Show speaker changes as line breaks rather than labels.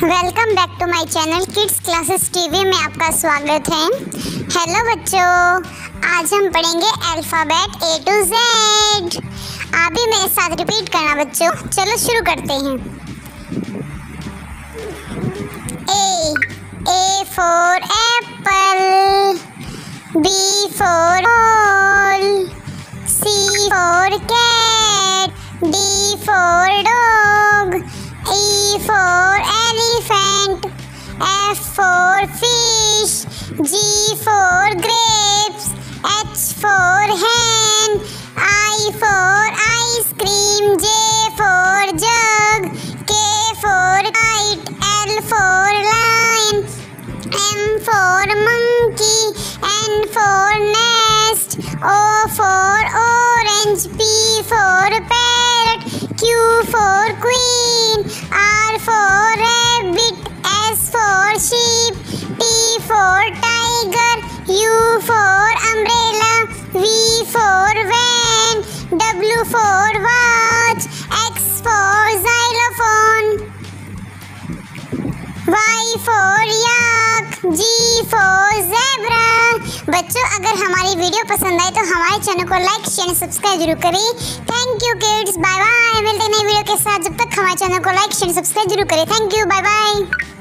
Welcome back to my channel kids classes TV में आपका स्वागत है। हेलो बच्चों, आज हम पढ़ेंगे अल्फ़ाबेट ए टू जेड आप भी मेरे साथ रिपीट करना बच्चों, चलो शुरू करते हैं। A A for apple B for C for cat D for dog G for grapes, H for hen, I for ice cream, J for jug, K for kite, L for lion, M for monkey, for tiger, U for umbrella, V for van, W for watch, X for xylophone, Y for yak, G for zebra. बच्चों अगर हमारी video पसंद आए तो हमारे channel को like share subscribe ज़रूर करें। Thank you kids bye bye मिलते नई वीडियो के साथ। जब तक हमारे चैनल को लाइक शेयर सब्सक्राइब ज़रूर करें। Thank you bye bye